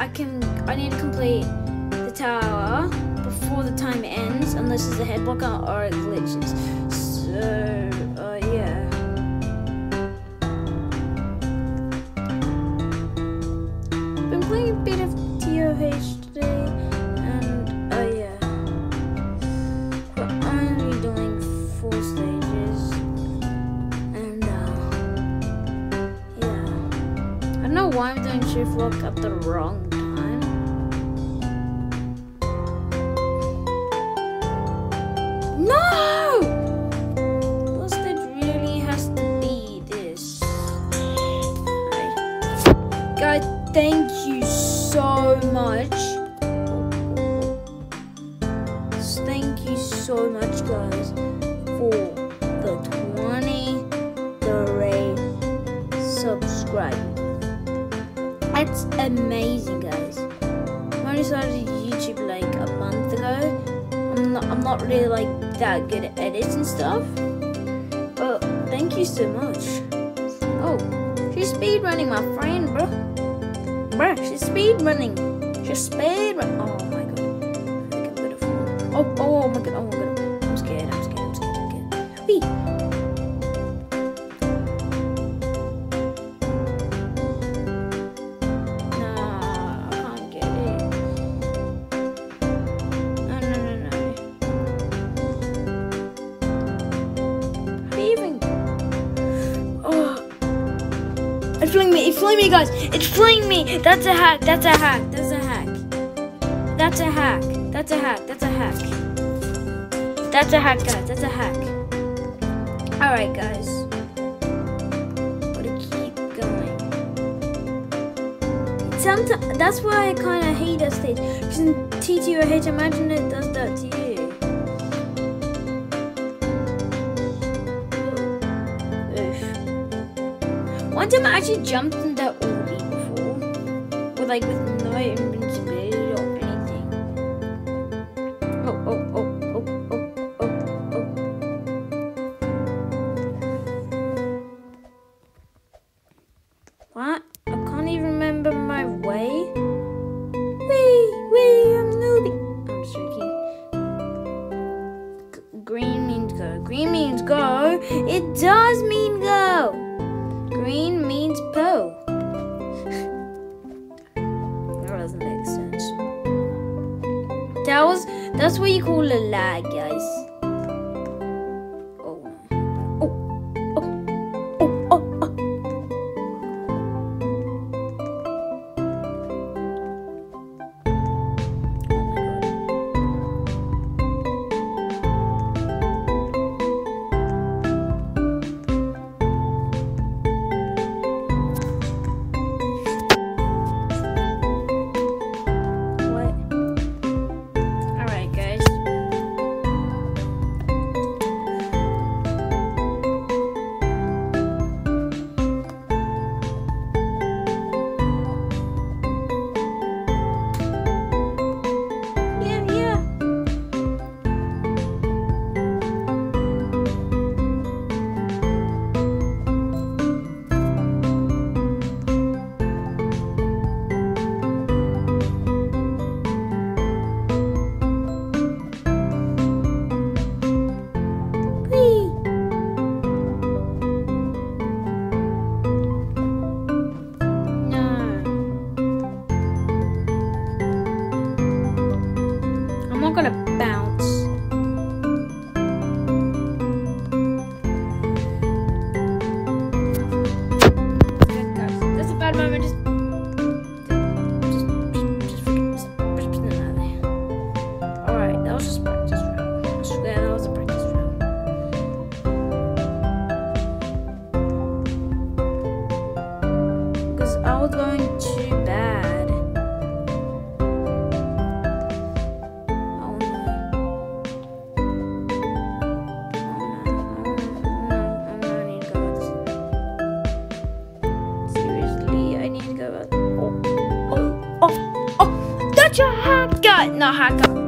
I can I need to complete the tower before the time ends, unless there's a head blocker or it glitches. So uh, yeah. Been playing a bit of TOH today, and uh, yeah, we're only doing four stages, and uh, yeah. I don't know why I'm doing shift lock at the wrong thank you so much. Thank you so much, guys, for the 23 subscribers. That's amazing, guys. I only started YouTube like a month ago. I'm not, I'm not really like that good at edits and stuff. But thank you so much. Oh, she's speed running, my friend, bro. She's speed running. She's speed run. Oh my god. Freaking beautiful. Oh, oh, oh my god. Oh, oh It's fleeing me. It's fleeing me, guys. It's fleeing me. That's a hack. That's a hack. That's a hack. That's a hack. That's a hack. That's a hack. That's a hack, guys. That's a hack. All right, guys. Gotta keep going. Sometimes that's why I kind of hate that stage. Because in TTOH, imagine it does that to you. One time I actually jumped in that Orby before. With like with no Means that doesn't make sense. That was that's what you call a lag, guys. not hack up.